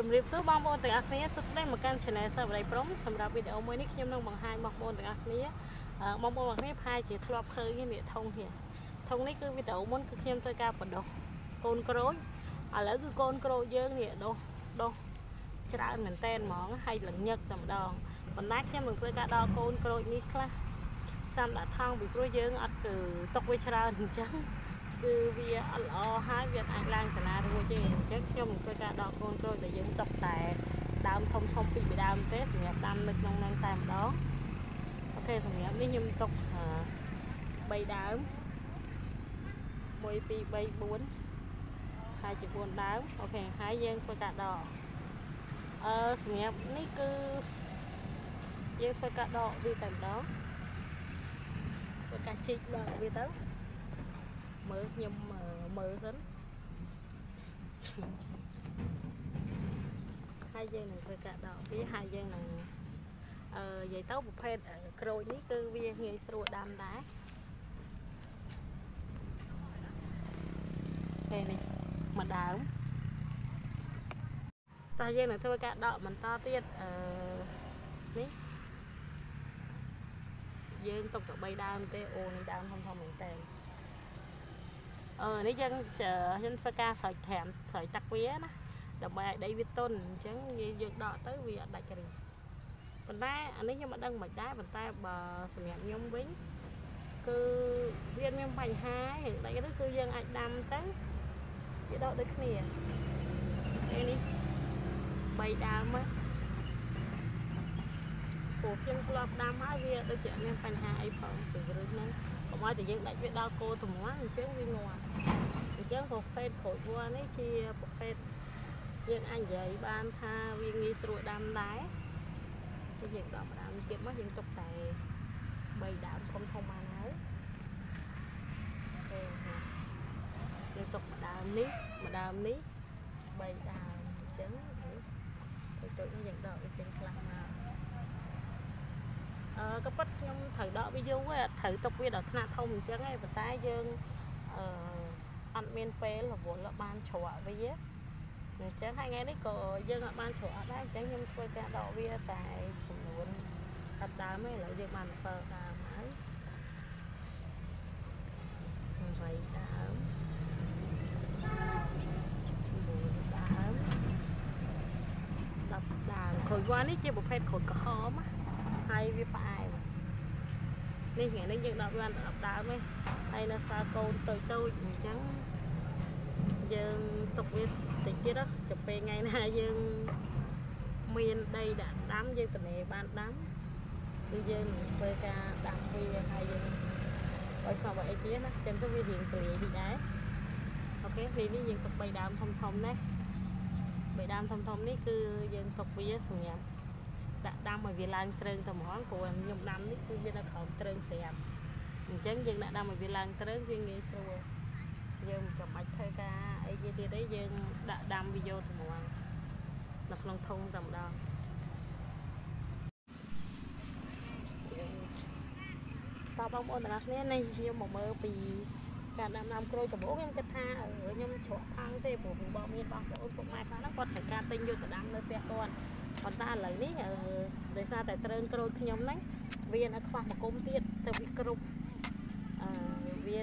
ជម្រាបសួរបងប្អូនទាំងអស់គ្នាសួស្តីមកកាន់ Channel សាវរីព្រំសម្រាប់វីដេអូមួយនេះខ្ញុំនឹងបង្ហាញបងប្អូនទាំងអស់គ្នាអឺបងប្អូនទាំងអស់គ្នាផាយជាធ្លាប់ឃើញនេះធុងនេះធុងនេះគឺវីដេអូមុនគឺខ្ញុំធ្វើការបដោះកូនក្រូចឥឡូវគឺកូនក្រូចយើងនេះដោះដោះច្រើនមែនតែនហ្មងហើយល្ញឹកតែម្ដងប៉ុន្តែខ្ញុំនឹងធ្វើការដកកូនក្រូចនេះខ្លះផ្សំដាក់ថង់ពីព្រោះយើងអត់គឺຕົកវាច្រើនអញ្ចឹង គឺវាអត់ល្អហើយវាអាចឡើងតាណារួចទេអញ្ចឹងខ្ញុំនឹងធ្វើការដកកូនក្រូចដែលយើងຕົកតែដើមធំធំពីពីដើមទេសម្រាប់ដាំនៅក្នុងនឹងតែម្ដងអូខេសម្រាប់នេះខ្ញុំຕົក3ដើម1 2 3 4ហើយជា4ដើមអូខេហើយយើងធ្វើការដកអឺសម្រាប់នេះគឺយើងធ្វើការដកវាតែម្ដងធ្វើការជីកដកវាទៅ មើលខ្ញុំមើលសិនហើយយើងនឹងធ្វើការដកវាហើយយើងនឹងអឺនិយាយទៅប្រភេទក្រូចនេះគឺវាងាយស្រួលដាំដែរពេលនេះមួយដើមតោះយើងនឹងធ្វើការដកបន្តទៀតអឺនេះយើងទុកទៅ3ដើមទេអូនេះដើមធំធំមែនតើអឺ នេះយើងខ្ញុំធ្វើការស្រោចត្រាំស្រោចទឹកវាណាដើម្បីឲ្យដីវាទន់អញ្ចឹងយើងដកទៅវាអត់ដាច់រីប៉ុន្តែអានេះខ្ញុំមិនដឹងមិនដែរប៉ុន្តែបើសម្រាប់ខ្ញុំវិញគឺវាមានបញ្ហាដាច់ឬគឺយើងអាចដាំទៅវាដកដូចគ្នានេះនេះ3ដើមព្រោះខ្ញុំធ្លាប់ដាំហើយវាដូចជាមានបញ្ហាអីផងពីរឿងហ្នឹងកុំ ឲ្យតែយើងដាច់វាដល់គោទំនាស់អញ្ចឹងវាងាប់អញ្ចឹងប្រភេទក្រូចវល្លិនេះជាប្រភេទយើងអាចនិយាយបានថាវាងាយស្រួលដាំដែរគឺយើងដកម្ដងទៀតមកយើងទុកតែ3ដើមធំធំបានហើយយើងទុកម្ដើមនេះម្ដើមនេះ3ដើមអញ្ចឹងទៅទៅនេះយើងដកវាចេញខ្លះមកអឺក៏ប៉ិតខ្ញុំ ត្រូវដកវាយូរហើយត្រូវទុកវាដល់ថ្នាក់ធំអញ្ចឹងឯងប៉ុន្តែយើងអឺអត់មានពេលរវល់បានច្រកវាអញ្ចឹងហើយថ្ងៃនេះក៏យើងអត់បានច្រកដែរអញ្ចឹងខ្ញុំធ្វើការដកវាតែចំនួន10ដើមឯងឥឡូវយើងបាន7ដើមហើយ8ដើម9ដើម10ដើមក្រូចវ៉ានេះជាប្រភេទក្រូចក្រហមណាហើយវាផ្អែម នេះថ្ងៃនេះយើងដកវាដល់10ដើមឯងហើយនៅសល់កូនតូចតូចអញ្ចឹងយើងទុកវាតិចទៀតទៅពេលថ្ងៃណាយើងមានដីដាក់ដាំយើងត្នេបានដាំគឺយើងនឹងធ្វើការដាំវាហើយយើងឲ្យស្មអីទៀតណាចឹងទៅវារៀងទលាយតិចដែរអូខេពេលនេះយើងទុក3ដើមធំធំណា3ដើមធំធំនេះគឺយើងទុកវាសម្រាប់ ដាក់ដាំឲ្យវាឡើងត្រឹងទៅហ្មងព្រោះខ្ញុំដាំនេះគឺវានៅក្រោមត្រឹងស្រាប់អញ្ចឹងយើងដាក់ដាំឲ្យវាឡើងត្រឹងវាងាយស្រួលយើងមិនចាំបាច់ធ្វើការអីទៀតទៀតទេយើងដាក់ដាំវាយកទៅហ្មងនៅក្នុងធុងតែម្ដងតើបងប្អូនទាំងអស់គ្នានេះខ្ញុំមកមើលពីការដាំដើមក្រូចដំបូងខ្ញុំគិតថាខ្ញុំច្រកថងទេព្រោះពីបងមានបងប្អូនពុកម៉ែខ្លះហ្នឹងគាត់ត្រូវការទិញយកទៅដាំនៅផ្ទះគាត់ ប៉ុន្តែឥឡូវនេះដោយសារតែត្រើងក្រូចខ្ញុំហ្នឹងវានៅខ្វះមកគុំទៀតទៅវាគ្រប់អឺវា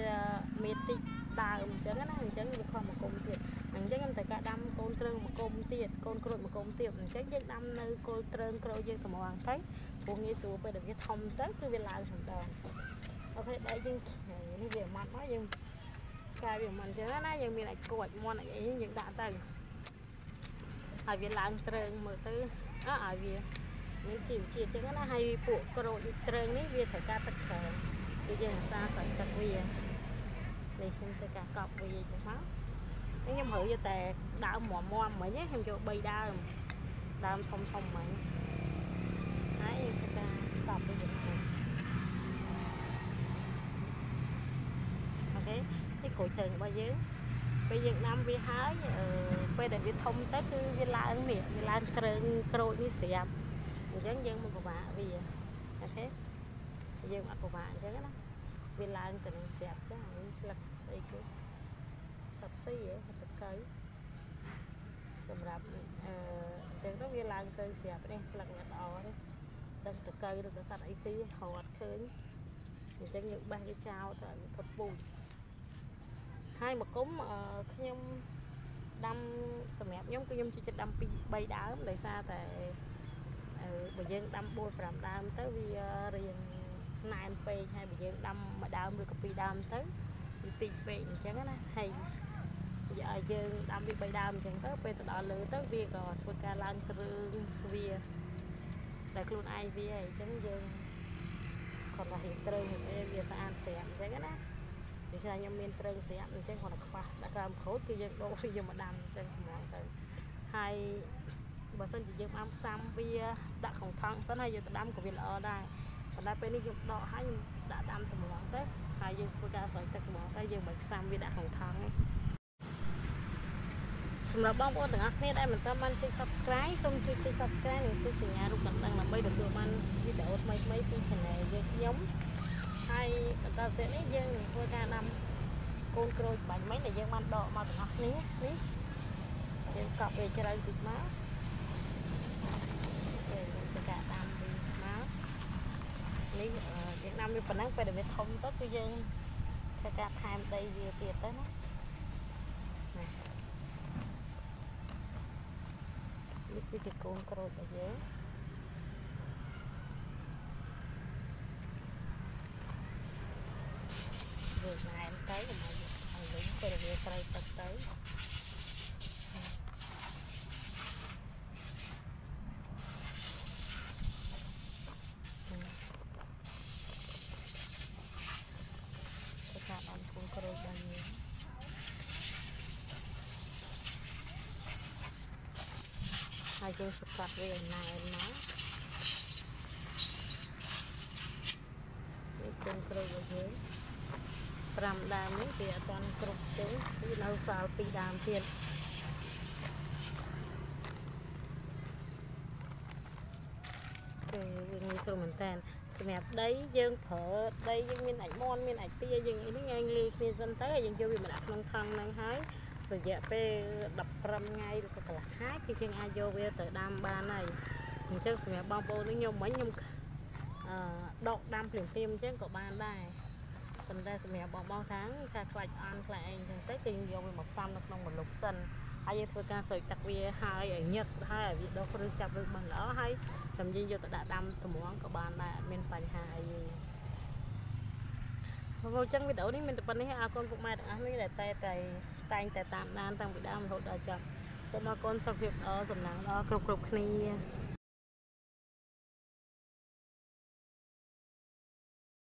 មានតិចដើមអញ្ចឹងណាអញ្ចឹងវាខុសមកគុំទៀតអញ្ចឹងខ្ញុំត្រូវការដាំកូនត្រើងមកគុំទៀតកូនក្រូចមកគុំទៀតអញ្ចឹងយើងដាំនៅគល់ត្រើងក្រូចយើងកម្រងទៅព្រោះងាយស្រួលពេលដែលវាធំទៅគឺវាឡើងសម្ដងអូខេដែរយើងនេះវាម៉ត់មកយើងកាយវាមិនអញ្ចឹងណាយើងមានអាចគួចមន់អីយើងដាក់ទៅហើយវាឡើងត្រើងមើលទៅ អើឲ្យវាមានជីវជាតិអញ្ចឹងណាហើយពួកក្រូចត្រើងនេះវាត្រូវការទឹកច្រើនគឺយើងអាសាស្រោចទឹកវានេះខ្ញុំធ្វើការកប់វាអញ្ចឹងមកខ្ញុំរើយកតែដើមមាំមាំមិញខ្ញុំយក3ដើមដើមធំធំមិញហើយធ្វើការកប់វាយ៉ាងម៉េចអូខេនេះក្រូចត្រើងរបស់យើង ពេលយើងដាំវាហើយពេលដែលវាធំទៅគឺវាឡើងនេះវាឡើងគ្រើងក្រូចនេះស្រាប់អញ្ចឹងយើងមិនពិបាកវាអូខេយើងអត់ពិបាកអញ្ចឹងណាវាឡើងទៅនឹងស្រាប់ចានេះស្លឹកស្អីគេស្លឹកស៊ីហ៎ទឹកកៅសម្រាប់អឺចឹងទៅវាឡើងទៅស្រាប់នេះស្លឹកវាល្អនេះដឹងតកៅឬក៏សត្វអីស៊ីរត់ឃើញអញ្ចឹងយើងបេះវាចោលទៅឲ្យវាផុតពូជ ហើយមកគុំអឺខ្ញុំដាំសម្រាប់ខ្ញុំគឺខ្ញុំជិះចិត្តដាំពី3ដើមដោយសារតែអឺបើយើងដាំ4 5ដើមទៅវារៀងណែនពេកហើយបើយើងដាំមួយដើមឬក៏ពីរដើមទៅវាតិចពេកអញ្ចឹងណាហើយនិយាយឲ្យយើងដាំវា3ដើមអញ្ចឹងទៅពេលទៅដល់លើទៅវាក៏ធ្វើការឡើងគ្រឿងវាដែលខ្លួនឯងវាអញ្ចឹងយើងគាត់ថារៀងត្រូវវាវាស្អាតស្រាប់អញ្ចឹងណា ដូច្នេះខ្ញុំមានត្រូវស្រាប់អញ្ចឹងគាត់ខ្វះដាក់ក្រោមក្រូចគឺយើងដូរវាយកមកដាំអញ្ចឹងហ្មងទៅហើយបើសិនជាយើងបានផ្សំវាដាក់ក្នុងថង់សិនហើយយើងទៅដាំក៏វាល្អដែរប៉ុន្តែពេលនេះយើងដកហើយខ្ញុំដាក់ដាំត្មងទៅហើយយើងធ្វើការស្រោចទឹកត្មងទៅយើងមិនផ្សំវាដាក់ក្នុងថង់ទេសម្រាប់បងប្អូនទាំងអស់គ្នាដែលមិនទាន់បានចុច Subscribe សូមជួយចុច Subscribe និងចុចសញ្ញារូបកណ្ដឹងដើម្បីទទួលបានវីដេអូថ្មីៗពី Channel យើងខ្ញុំ ហើយបន្តទៅនេះយើងនឹងធ្វើការដាំកូនក្រូចបាញ់មិញដែលយើងបានដកមកទាំងអស់គ្នានេះយើងកប់វាជ្រៅតិចមកពេលយើងធ្វើការដាំវាមកនេះយើងដាំវាប៉ុណ្ណឹងពេលដែលវាធំទៅគឺយើងធ្វើការថែមដីវាទៀតទៅណានេះគឺជាកូនក្រូចរបស់យើងយើងណែន ទៅកុំឲ្យឲ្យលេងពេលវាស្រូវទឹកទៅការបានកូនក្រូចរបស់យើងហើយយើងសកាត់វាឲ្យណែនមកនេះកូនក្រូចរបស់យើង 5ដើមនេះវាអត់ទាន់គ្រប់ទេគឺនៅសល់2ដើមទៀតគឺវាងាយស្រួលមែនតើសម្រាប់ដីយើងប្រើដីយើងមានអាចមន់មានអាចទាយើងអីនេះងាយងាយគ្នាសិនទៅយើងយកវាមកដាក់ក្នុងថង់ហ្នឹងហើយរយៈពេល15ថ្ងៃឬក៏កន្លះខែគឺយើងអាចយកវាទៅដាំបានហើយអញ្ចឹងសម្រាប់បងប្អូននេះខ្ញុំមិញខ្ញុំអឺដកដាំភ្លាមៗអញ្ចឹងក៏បានដែរ ប៉ុន្តែសម្រាប់បងបងថាថាខ្លាច់អន់ខ្លាច់អីអញ្ចឹងទៅគឺយើងយកវាមកផ្សំនៅក្នុងម្លប់សិនហើយយើងធ្វើការស្រោចទឹកវាហើយឲ្យញឹកហើយឲ្យវាដុះឬចាប់ឬបានល្អហើយចាំយើងយកទៅដាក់ដាំតម្រងក៏បានដែរអត់មានបញ្ហាអីទេមកអញ្ចឹងវីដេអូនេះមានតែប៉ុណ្្នេះអរគុណពុកម៉ែទាំងអស់នេះដែលតែតែតែងតែតាមដានតាំងពីដើមរហូតដល់ចប់សូមអរគុណសុខភាពល្អសំណាងល្អគ្រប់គ្រប់គ្នា